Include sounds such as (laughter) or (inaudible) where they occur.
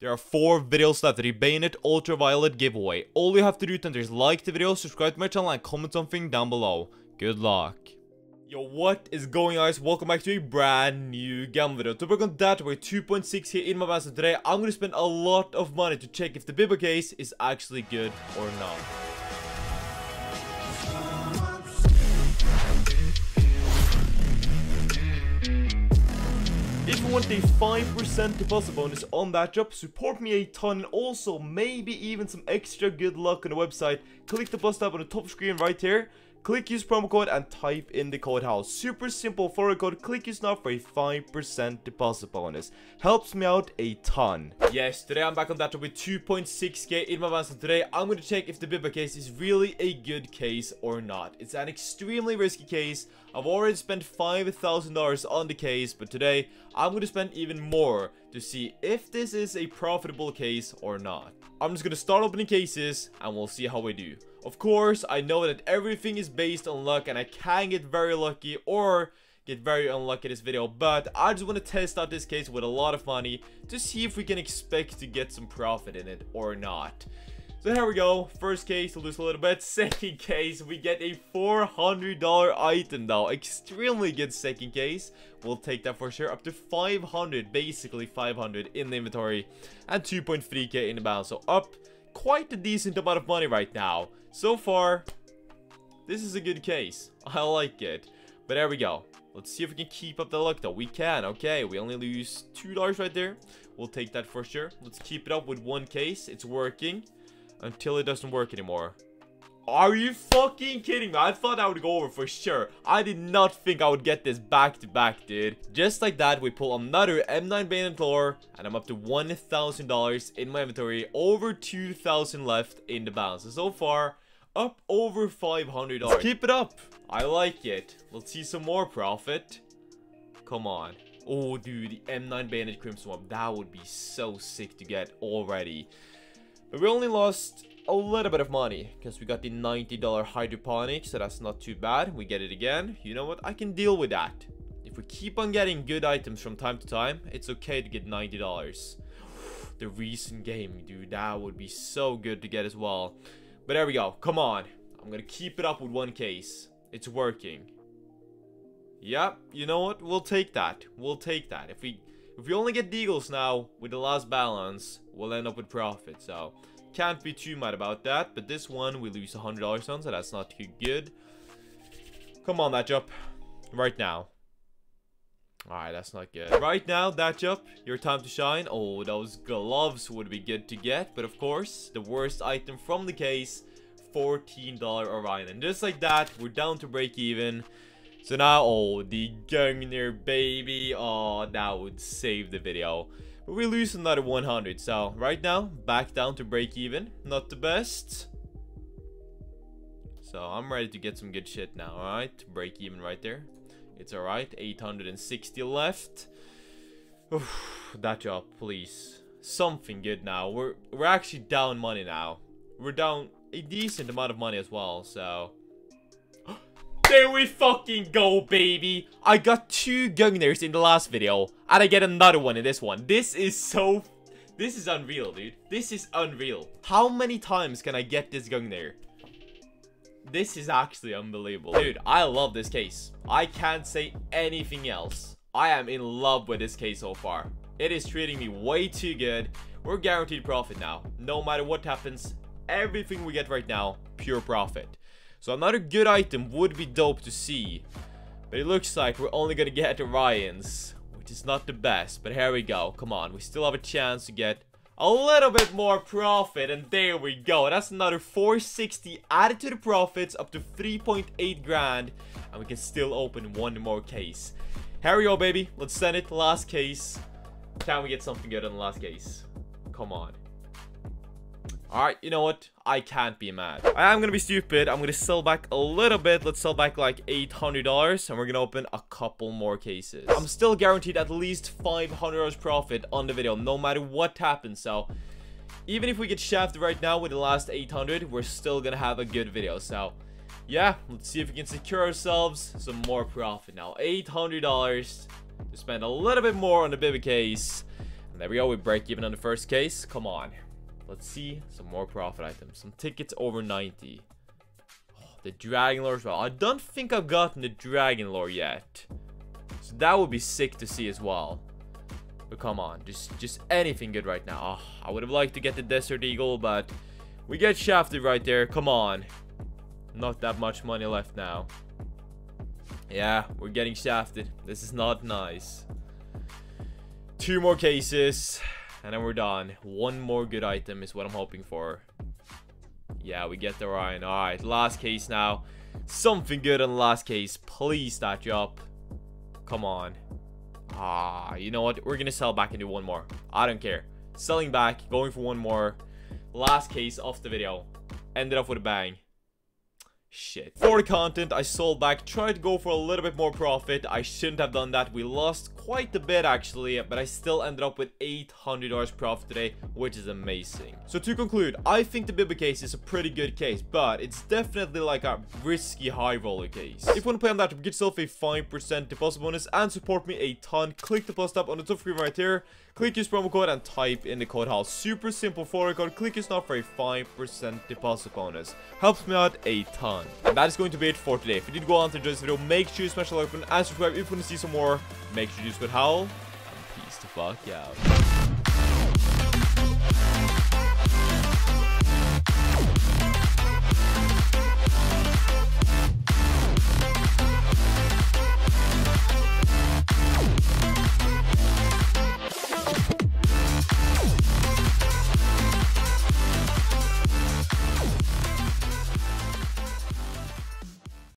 There are four videos left, the Bayonet Ultraviolet giveaway. All you have to do enter is like the video, subscribe to my channel, and comment something down below. Good luck. Yo, what is going on guys? Welcome back to a brand new game video. To work on that, we're 2.6 here in my basket today. I'm gonna spend a lot of money to check if the Biba case is actually good or not. If you want a 5% deposit bonus on DatDrop, support me a ton and also maybe even some extra good luck on the website, click the plus tab on the top screen right here. Click use promo code and type in the code house. Super simple for a code. Click use now for a 5% deposit bonus. Helps me out a ton. Yes, today I'm back on that with 2.6k in my balance and today I'm going to check if the Biba case is really a good case or not. It's an extremely risky case. I've already spent $5,000 on the case, but today I'm going to spend even more to see if this is a profitable case or not. I'm just to start opening cases and we'll see how we do. Of course, I know that everything is based on luck and I can get very lucky or get very unlucky this video but I just want to test out this case with a lot of money to see if we can expect to get some profit in it or not. So here we go, first case, lose a little bit, (laughs) second case, we get a $400 item though, extremely good second case, we'll take that for sure, up to 500, basically 500 in the inventory, and 2.3k in the balance, so up quite a decent amount of money right now. So far, this is a good case. (laughs) I like it. But there we go. Let's see if we can keep up the luck though. We can. Okay, we only lose $2 right there. We'll take that for sure. Let's keep it up with one case. It's working until it doesn't work anymore. Are you fucking kidding me? I thought I would go over for sure. I did not think I would get this back to back, dude. Just like that, we pull another M9 Bayonet lore, and I'm up to $1,000 in my inventory. Over 2,000 left in the balance. So, far, up over $500. Let's keep it up. I like it. Let's see some more profit. Come on. Oh, dude, the M9 Bayonet Crimson Swamp. That would be so sick to get already. But we only lost a little bit of money because we got the $90 hydroponic so that's not too bad. We get it again. You know what? I can deal with that. If we keep on getting good items from time to time it's okay to get $90 (sighs) the recent game dude that would be so good to get as well. But there we go. Come on. I'm gonna keep it up with one case. It's working. Yep. You know what? We'll take that. We'll take that. If we if we only get deagles now with the last balance we'll end up with profit so can't be too mad about that, but this one we lose $100 on, so that's not too good. Come on, DatDrop. Right now. Alright, that's not good. Right now, DatDrop, your time to shine. Oh, those gloves would be good to get, but of course, the worst item from the case, $14 Orion. And just like that, we're down to break even. So now, oh, the Gungnir baby. Oh, that would save the video. But we lose another 100. So right now, back down to break even. Not the best. So I'm ready to get some good shit now. Alright, break even right there. It's alright. 860 left. Oof, DatDrop, please. Something good now. We're we're actually down money now. We're down a decent amount of money as well, so there we fucking go, baby. I got two Gungnirs in the last video, and I get another one in this one. This is so... This is unreal, dude. This is unreal. How many times can I get this Gungnir? This is actually unbelievable. Dude, I love this case. I can't say anything else. I am in love with this case so far. It is treating me way too good. We're guaranteed profit now. No matter what happens, everything we get right now, pure profit. So another good item would be dope to see. But it looks like we're only gonna get Orions. Which is not the best. But here we go. Come on. We still have a chance to get a little bit more profit. And there we go. That's another 460 added to the profits. Up to 3.8 grand. And we can still open one more case. Here we go, baby. Let's send it. Last case. Can we get something good on the last case? Come on. Alright, you know what? I can't be mad. I am gonna be stupid. I'm gonna sell back a little bit. Let's sell back like $800 and we're gonna open a couple more cases. I'm still guaranteed at least $500 profit on the video no matter what happens. So even if we get shafted right now with the last 800, we're still gonna have a good video. So yeah, let's see if we can secure ourselves some more profit now. $800 to spend a little bit more on the Biba case And there we go, we break even on the first case. Come on. Let's see some more profit items. Some tickets over 90. Oh, the Dragon Lore as well. I don't think I've gotten the Dragon Lore yet. So that would be sick to see as well. But come on, just just anything good right now. Oh, I would have liked to get the Desert Eagle, but we get shafted right there. Come on. Not that much money left now. Yeah, we're getting shafted. This is not nice. Two more cases, and then we're done. One more good item is what I'm hoping for. Yeah, we get the Orion. Alright, last case now. Something good on the last case. Please DatDrop. Come on. Ah, you know what? We're gonna sell back and do one more. I don't care. Selling back, going for one more. Last case of the video. Ended up with a bang. Shit. For content, I sold back, tried to go for a little bit more profit. I shouldn't have done that. We lost quite a bit actually, but I still ended up with $800 profit today, which is amazing. So to conclude, I think the Biba case is a pretty good case, but it's definitely like a risky high roller case. If you want to play on that, get yourself a 5% deposit bonus and support me a ton, click the plus tab on the top screen right here. Click use promo code and type in the code HAL. Super simple for a code. Click use now for a 5% deposit bonus. Helps me out a ton. And that is going to be it for today. If you did go on to enjoy this video, make sure you smash the like button and subscribe if you want to see some more. Make sure you use code HAL. And peace the fuck out.